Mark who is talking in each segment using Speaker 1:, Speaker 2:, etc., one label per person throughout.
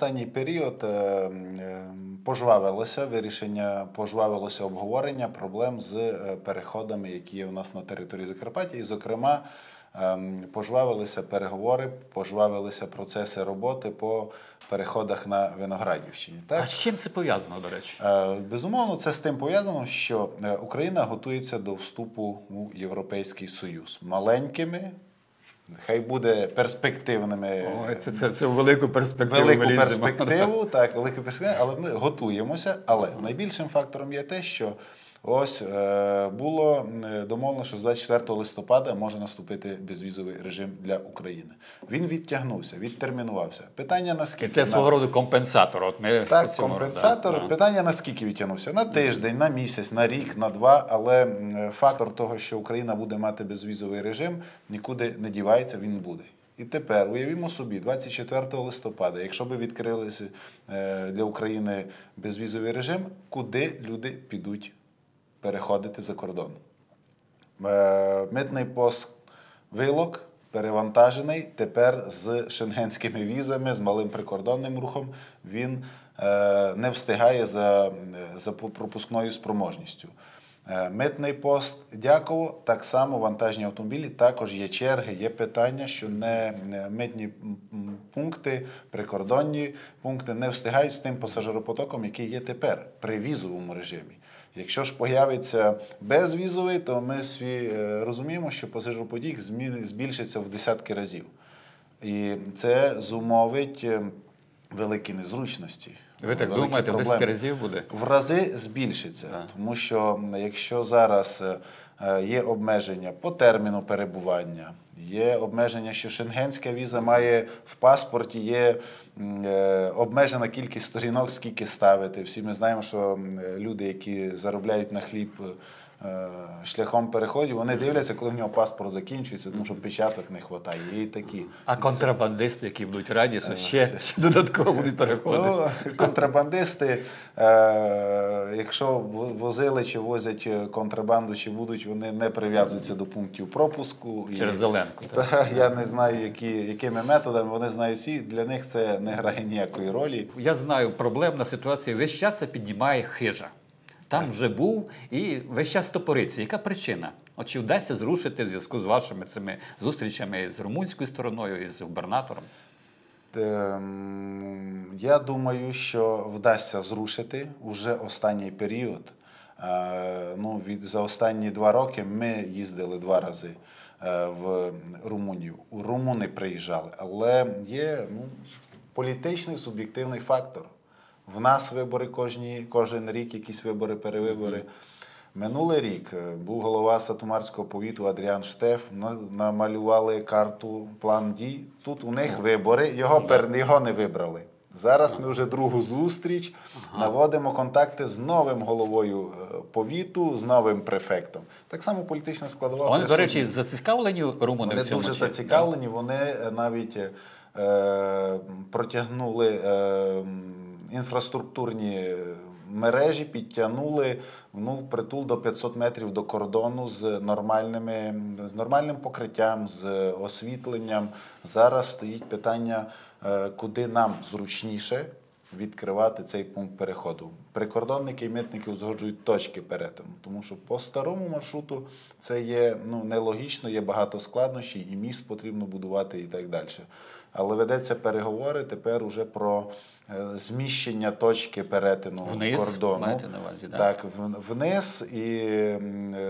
Speaker 1: останній період е, е, пожвавилося вирішення, пожвавилося обговорення проблем з е, переходами, які є у нас на території Закарпаття, і, зокрема, ем, пожвавилися переговори, пожвавилися процеси роботи по переходах на Виноградівщині. Так?
Speaker 2: А з чим це пов'язано, до речі?
Speaker 1: Безумовно, це з тим пов'язано, що Україна готується до вступу у Європейський Союз маленькими, хай буде перспективними.
Speaker 2: Ой, це, це, це велику перспективу.
Speaker 1: Велику
Speaker 2: ми
Speaker 1: перспективу, так, велику перспективу, але ми готуємося. Але найбільшим фактором є те, що ось е, було е, домовлено, що з 24 листопада може наступити безвізовий режим для України. Він відтягнувся, відтермінувався. Питання
Speaker 2: І
Speaker 1: наскільки
Speaker 2: це
Speaker 1: на-
Speaker 2: свого роду компенсатор. От ми
Speaker 1: так, компенсатор.
Speaker 2: да, да.
Speaker 1: Питання наскільки відтягнувся? На тиждень, на місяць, на рік, на два. Але фактор того, що Україна буде мати безвізовий режим, нікуди не дівається, він буде. І тепер уявімо собі, 24 листопада, якщо би відкрилися е, для України безвізовий режим, куди люди підуть переходити за кордон? Е, Митний пост вилок перевантажений. Тепер з шенгенськими візами, з малим прикордонним рухом він е, не встигає за, за пропускною спроможністю. Е, Митний пост Дяково, так само вантажні автомобілі, також є черги, є питання, що не митні пункти, прикордонні пункти не встигають з тим пасажиропотоком, який є тепер при візовому режимі. Якщо ж появиться безвізовий, то ми свій е, розуміємо, що пасажиропотік збільшиться в десятки разів. І це зумовить е, великі незручності.
Speaker 2: Ви так
Speaker 1: великі
Speaker 2: думаєте, в 10 разів буде?
Speaker 1: В рази збільшиться, тому що якщо зараз е, є обмеження по терміну перебування, є обмеження, що шенгенська віза має в паспорті, є е, обмежена кількість сторінок, скільки ставити. Всі ми знаємо, що е, люди, які заробляють на хліб. Е, Шляхом переходів, вони дивляться, коли в нього паспорт закінчується, тому що печаток не вистачає. І такі.
Speaker 2: А контрабандисти, які будуть радісу, ще, ще додатково будуть переходити.
Speaker 1: Ну, контрабандисти, е, якщо возили чи возять е, контрабанду, чи будуть, вони не прив'язуються до пунктів пропуску.
Speaker 2: Через Зеленку. так.
Speaker 1: Я не знаю, які, якими методами, вони знають всі. Для них це не грає ніякої ролі.
Speaker 2: Я знаю, проблемна ситуація весь час це піднімає хижа. Там вже був і весь час топориться. Яка причина? От чи вдасться зрушити в зв'язку з вашими цими зустрічами з румунською стороною і з губернатором?
Speaker 1: Ем, Я думаю, що вдасться зрушити уже останній період. Е, Ну, від, за останні два роки ми їздили два рази е, в Румунію. У Румуни приїжджали, але є ну, політичний суб'єктивний фактор. В нас вибори кожні, кожен рік, якісь вибори, перевибори. Минулий рік е, був голова Сатумарського повіту Адріан Штеф. Намалювали карту план дій. Тут у них вибори, його, пер, його не вибрали. Зараз ми вже другу зустріч наводимо контакти з новим головою е, повіту, з новим префектом. Так само політична складова.
Speaker 2: Вони, до речі, зацікавлені румуни
Speaker 1: Вони
Speaker 2: в цьому?
Speaker 1: дуже
Speaker 2: чи-
Speaker 1: зацікавлені, вони е, навіть е, протягнули е, інфраструктурні мережі, підтягнули ну, притул до 500 метрів до кордону з, нормальними, з нормальним покриттям, з освітленням. Зараз стоїть питання, е, куди нам зручніше відкривати цей пункт переходу. Прикордонники і митники узгоджують точки перетину, тому що по старому маршруту це є ну, нелогічно, є багато складнощів, і міст потрібно будувати і так далі. Але ведеться переговори тепер уже про е, зміщення точки перетину
Speaker 2: Вниз,
Speaker 1: кордону.
Speaker 2: маєте на увазі, да?
Speaker 1: Так, вниз. І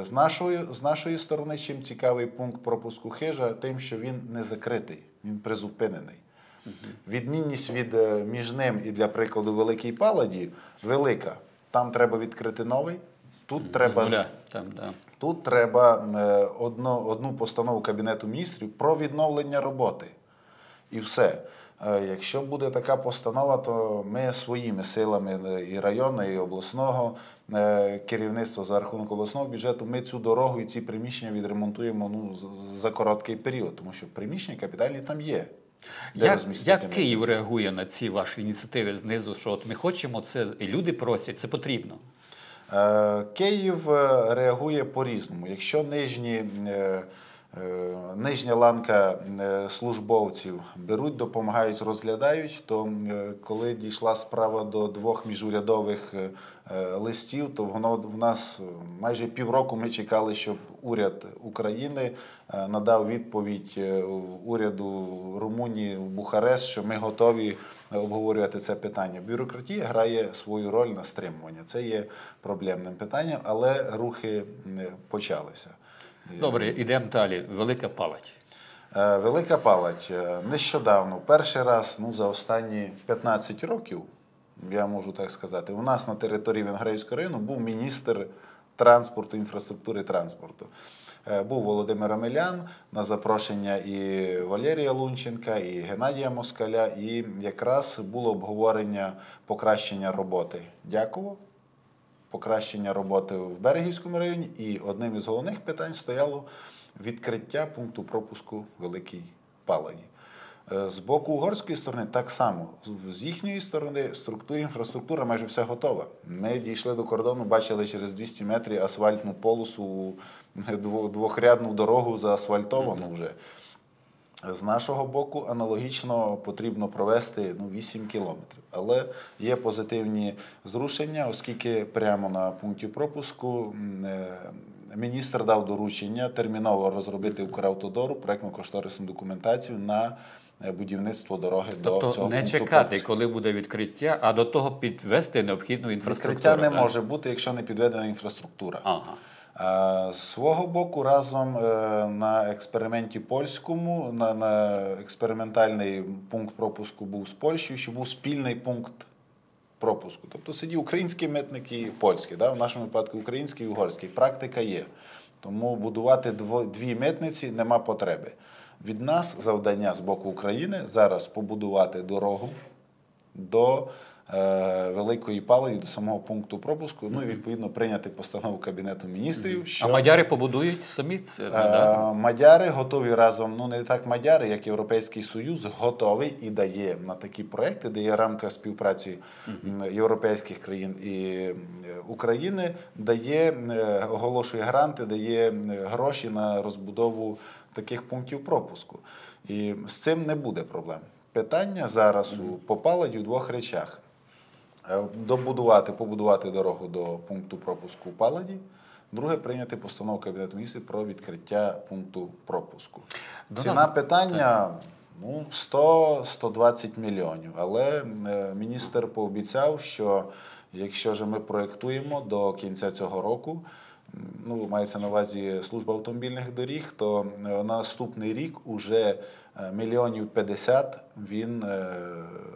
Speaker 1: з нашої, з нашої сторони, чим цікавий пункт пропуску хижа, тим, що він не закритий, він призупинений. Відмінність від е, між ним і, для прикладу, Великій Паладі велика. Там треба відкрити новий. Тут треба
Speaker 2: З там, да.
Speaker 1: Тут треба е, одну, одну постанову Кабінету міністрів про відновлення роботи. І все. Е, Якщо буде така постанова, то ми своїми силами і районного, і обласного е, керівництва за рахунок обласного бюджету, ми цю дорогу і ці приміщення відремонтуємо ну, за короткий період, тому що приміщення капітальні там є.
Speaker 2: Як, як. Київ реагує на ці ваші ініціативи знизу, що от ми хочемо це, і люди просять, це потрібно.
Speaker 1: Е, Київ е, реагує по-різному. Якщо нижні е, нижня ланка е, службовців беруть, допомагають, розглядають. То е, коли дійшла справа до двох міжурядових е, е, листів, то воно в нас е, майже півроку ми чекали, щоб уряд України е, надав відповідь е, уряду Румунії в Бухарест, що ми готові обговорювати це питання. Бюрократія грає свою роль на стримування. Це є проблемним питанням, але рухи почалися.
Speaker 2: Добре, ідемо далі. Велика палать.
Speaker 1: Е, Велика палать. Е, Нещодавно, перший раз ну, за останні 15 років, я можу так сказати, у нас на території Венгрейського району був міністр транспорту, інфраструктури транспорту. Е, Був Володимир Амелян на запрошення і Валерія Лунченка, і Геннадія Москаля, і якраз було обговорення покращення роботи. Дякую покращення роботи в Берегівському районі, і одним із головних питань стояло відкриття пункту пропуску Великий Паладі. Е, З боку угорської сторони так само. З- З їхньої сторони структура, інфраструктура майже все готова. Ми дійшли до кордону, бачили через 200 метрів асфальтну полосу, двохрядну дорогу заасфальтовану вже. З нашого боку аналогічно потрібно провести ну, 8 кілометрів. Але є позитивні зрушення, оскільки прямо на пункті пропуску е, міністр дав доручення терміново розробити Укравтодору проєктно-кошторисну документацію на е, будівництво дороги до
Speaker 2: Тобто
Speaker 1: цього
Speaker 2: не
Speaker 1: пункту
Speaker 2: чекати,
Speaker 1: пропуску.
Speaker 2: коли буде відкриття, а до того підвести необхідну інфраструктуру.
Speaker 1: Відкриття не
Speaker 2: так?
Speaker 1: може бути, якщо не підведена інфраструктура.
Speaker 2: Ага.
Speaker 1: З свого боку, разом е, на експерименті польському, на, на експериментальний пункт пропуску був з Польщею, що був спільний пункт пропуску. Тобто сидів український митник і польський, да? в нашому випадку український і угорський. Практика є. Тому будувати дві митниці нема потреби. Від нас завдання з боку України зараз побудувати дорогу до Великої Палої, до самого пункту пропуску. Ну і відповідно прийняти постанову Кабінету міністрів. Що
Speaker 2: А мадяри побудують самі це.
Speaker 1: Е,
Speaker 2: да?
Speaker 1: Мадяри готові разом, ну не так мадяри, як Європейський Союз, готовий і дає на такі проекти, де є рамка співпраці європейських країн і е, України, дає, е, оголошує гранти, дає е, гроші на розбудову таких пунктів пропуску. І з цим не буде проблем. Питання зараз у попаладі в двох речах. Е, Добудувати, побудувати дорогу до пункту пропуску Паладі. Друге, прийняти постанову Кабінету міністрів про відкриття пункту пропуску. Ціна питання ну, 100-120 мільйонів. Але е, міністр пообіцяв, що якщо ж ми проєктуємо до кінця цього року, ну, мається на увазі служба автомобільних доріг, то е, на наступний рік уже е, мільйонів 50 він е,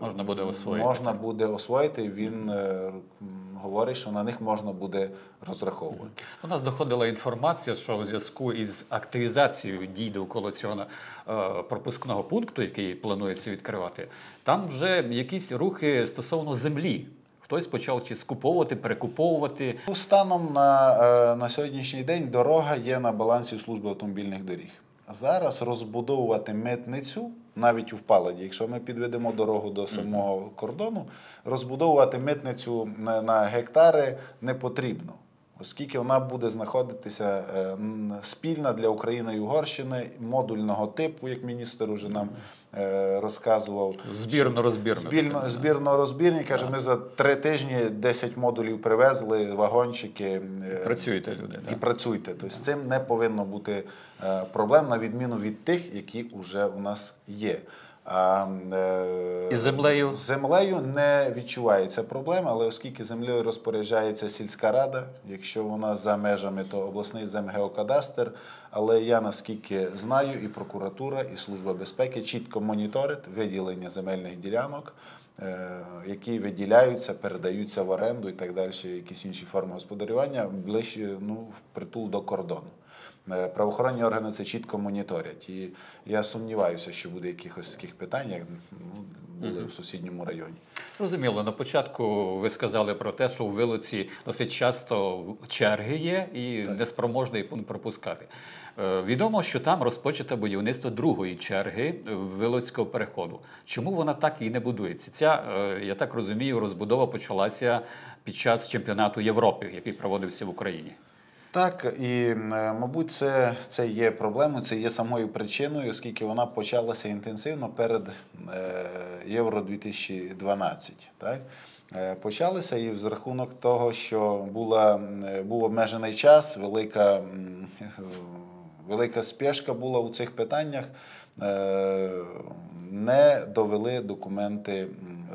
Speaker 2: Можна буде освоїти.
Speaker 1: Можна буде освоїти. Він говорить, що на них можна буде розраховувати.
Speaker 2: У нас доходила інформація, що у зв'язку із активізацією дій довкола цього пропускного пункту, який планується відкривати, там вже якісь рухи стосовно землі. Хтось почав чи скуповувати, перекуповувати.
Speaker 1: Ну, Станом на, е, на сьогоднішній день дорога є на балансі служби автомобільних доріг. Зараз розбудовувати митницю навіть у впаладі, якщо ми підведемо дорогу до самого кордону, розбудовувати митницю на, на гектари не потрібно. Оскільки вона буде знаходитися е, спільна для України і Угорщини модульного типу, як міністр уже нам е, розказував.
Speaker 2: Збірно-розбірно.
Speaker 1: Збірно, збірно розбірні каже, ми за три тижні 10 модулів привезли, вагончики. е,
Speaker 2: Працюєте люди.
Speaker 1: І працюйте. Тобто з цим не повинно бути проблем, на відміну від тих, які вже у нас є. А, е,
Speaker 2: І землею?
Speaker 1: З землею не відчувається проблем, але оскільки землею розпоряджається сільська рада, якщо вона за межами, то обласний земгеокадастр. Але я наскільки знаю, і прокуратура, і служба безпеки чітко моніторить виділення земельних ділянок, е, які виділяються, передаються в оренду і так далі, якісь інші форми господарювання ближче ну, впритул до кордону. Е, Правоохоронні органи це чітко моніторять. І я сумніваюся, що буде якихось таких питань, як ну, були в сусідньому районі.
Speaker 2: Зрозуміло, на початку ви сказали про те, що у Вилоці досить часто черги є і неспроможний пункт пропускати. Е, Відомо, що там розпочато будівництво другої черги Вилоцького переходу. Чому вона так і не будується? Ця, е, я так розумію, розбудова почалася під час чемпіонату Європи, який проводився в Україні.
Speaker 1: Так, і е, мабуть, це, це є проблемою, це є самою причиною, оскільки вона почалася інтенсивно перед е, Євро 2012. Так? Е, Почалася і з рахунок того, що була, був обмежений час, велика, велика спешка була у цих питаннях. Е, Не довели документи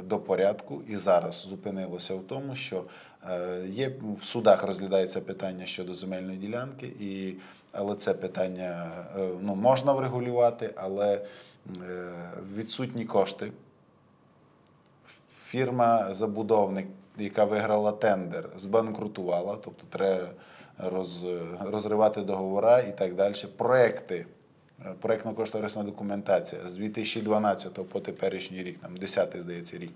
Speaker 1: до порядку і зараз зупинилося в тому, що е, є в судах розглядається питання щодо земельної ділянки, і, але це питання е, ну, можна врегулювати, але відсутні кошти фірма-забудовник, яка виграла тендер, збанкрутувала, тобто треба роз, розривати договори і так далі. Проекти, е, проектно-кошторисна документація з 2012 по теперішній рік, там 10 здається рік.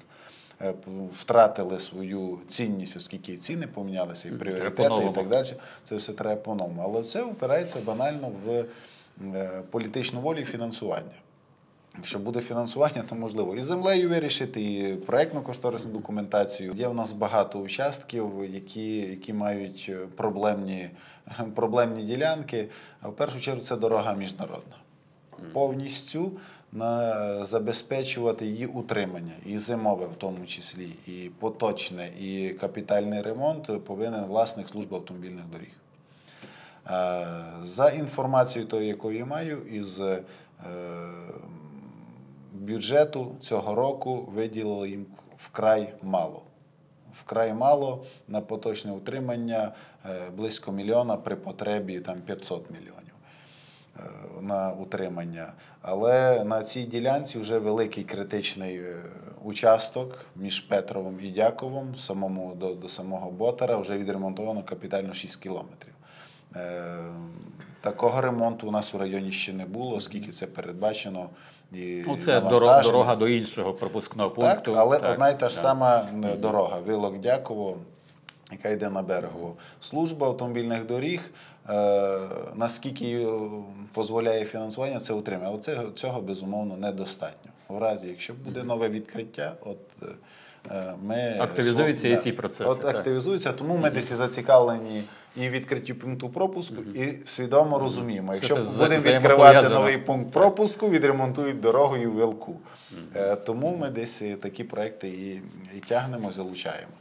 Speaker 1: е, Втратили свою цінність, оскільки ціни помінялися, і пріоритети, і так далі. Це все треба по-новому. Але це впирається банально в е, політичну волю і фінансування. Якщо буде фінансування, то можливо і з землею вирішити, і проєктно-кошторисну документацію. Є в нас багато участків, які, які мають е, проблемні, проблемні ділянки. А в першу чергу це дорога міжнародна. Повністю на, забезпечувати її утримання, і зимове в тому числі, і поточне, і капітальний ремонт повинен власник служби автомобільних доріг. Е, За інформацією, тою, якою я маю, із е, бюджету цього року виділили їм вкрай мало. Вкрай мало на поточне утримання е, близько мільйона при потребі там 500 мільйонів е, на утримання. Але на цій ділянці вже великий критичний е, участок між Петровим і Дяковом, самому, до, до самого Ботара, вже відремонтовано капітально 6 кілометрів. Е, Такого ремонту у нас у районі ще не було, оскільки це передбачено. І
Speaker 2: Ну, це дорога, дорога до іншого пропускного
Speaker 1: Так,
Speaker 2: пункту.
Speaker 1: але
Speaker 2: Так,
Speaker 1: одна і та ж
Speaker 2: так.
Speaker 1: сама е, дорога Вилок Дяково, яка йде на берегову. Служба автомобільних доріг, е, наскільки е, дозволяє фінансування, це утримує. Але це, цього безумовно недостатньо. В разі, якщо буде нове відкриття, от ми
Speaker 2: Активізуються і ці процеси,
Speaker 1: От
Speaker 2: так.
Speaker 1: активізуються, тому ми десь і зацікавлені і в відкритті пункту пропуску, і свідомо розуміємо, якщо будемо відкривати новий пункт пропуску, відремонтують дорогу і вилку. Е, Тому ми десь е, такі проекти і, і тягнемо, залучаємо.